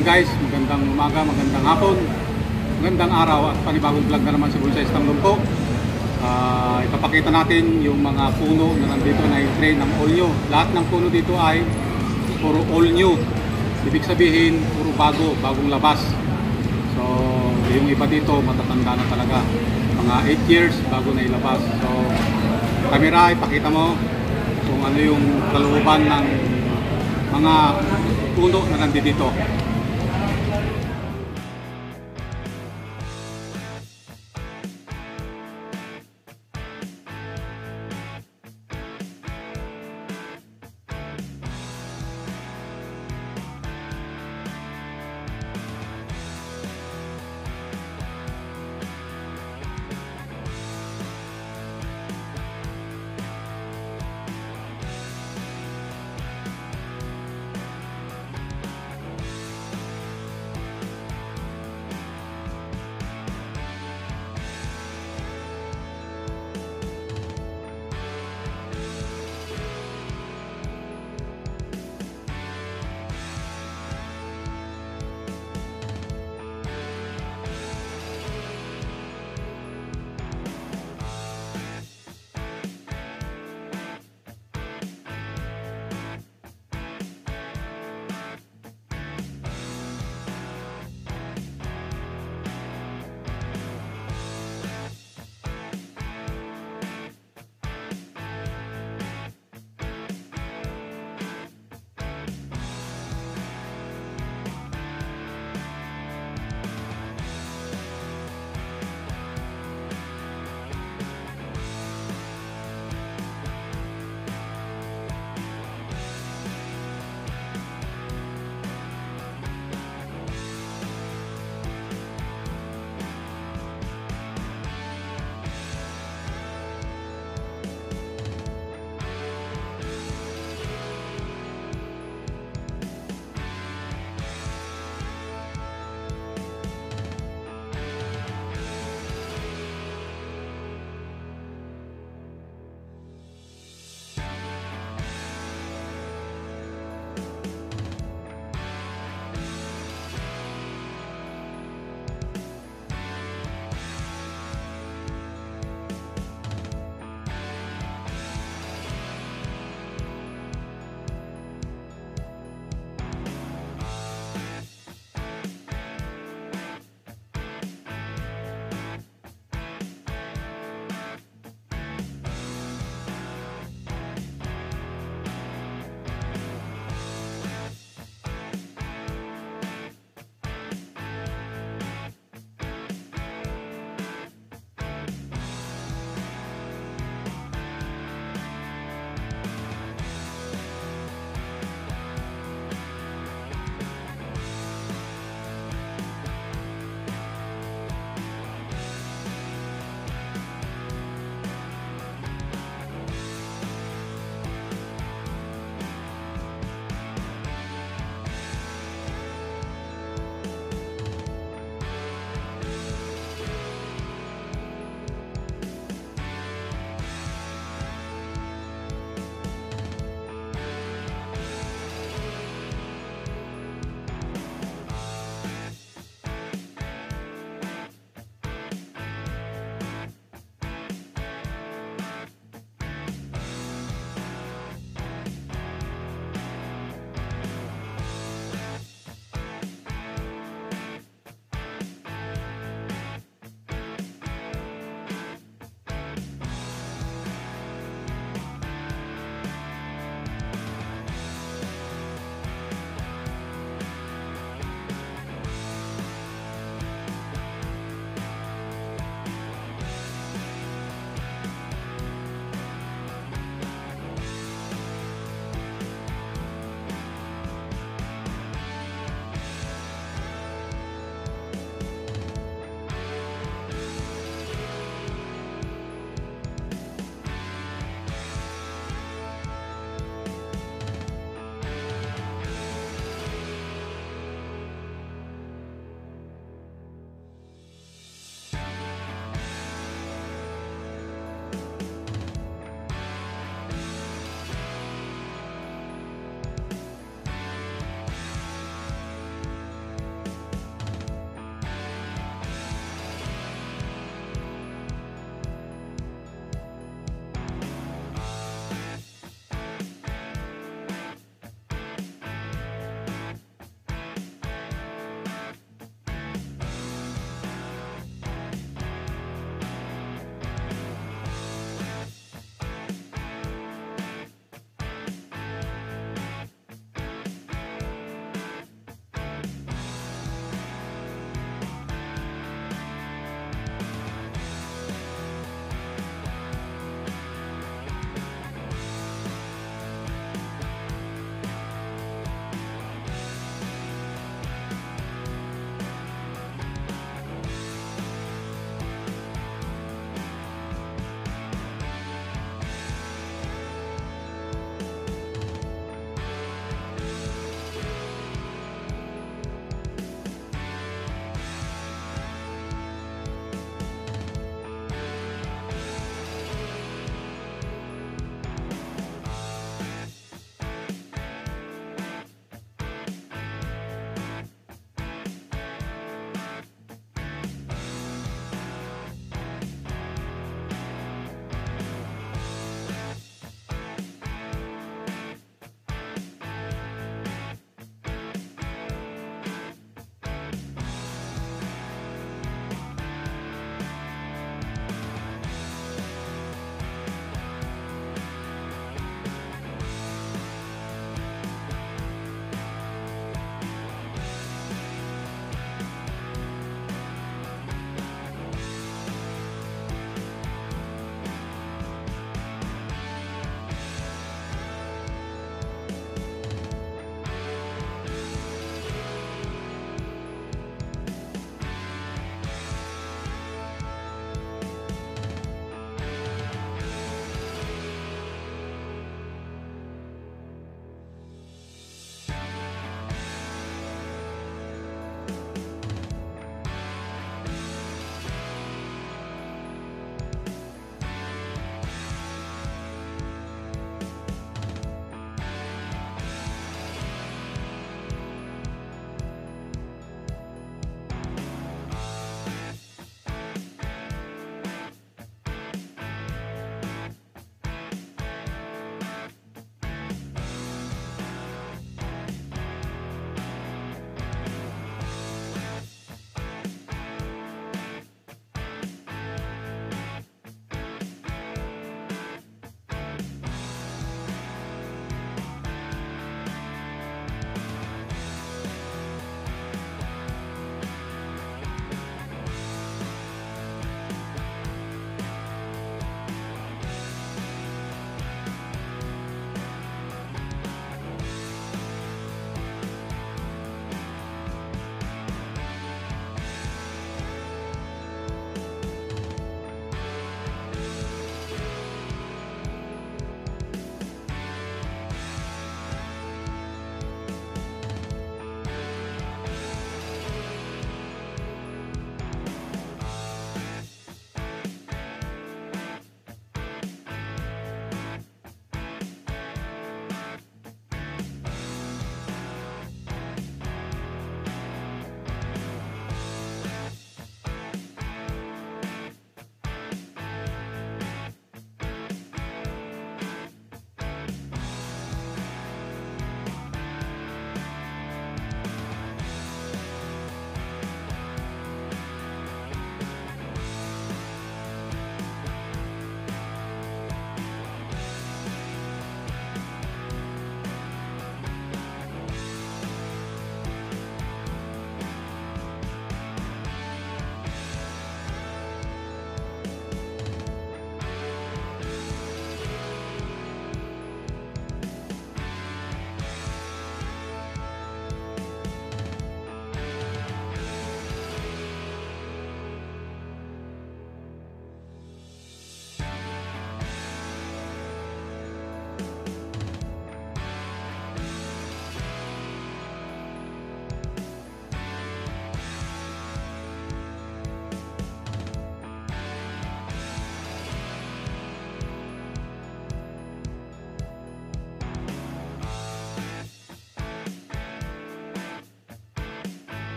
Ayan guys, magandang umaga, magandang hapon, magandang araw at panibagong vlog na naman si Bulsa Istamlong po. Ah, ipapakita natin yung mga puno na nandito na i-train ng all new. Lahat ng puno dito ay puro all new. Ibig sabihin, puro bago, bagong labas. So, yung iba dito matatanda na talaga. Mga 8 years bago na ilabas. So, camera, ipakita mo kung ano yung kalooban ng mga puno na nandito dito.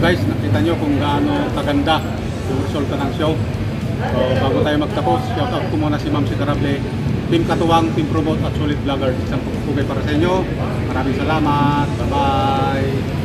Guys, nakita nyo kung gaano kaganda yung resulta ng show. So bago tayo magtapos, shout out ko muna si Ma'am Sikarable, Team Katuwang, Team Promote at Solid Vlogger. Isang pagpupugay para sa inyo. Maraming salamat. Bye-bye.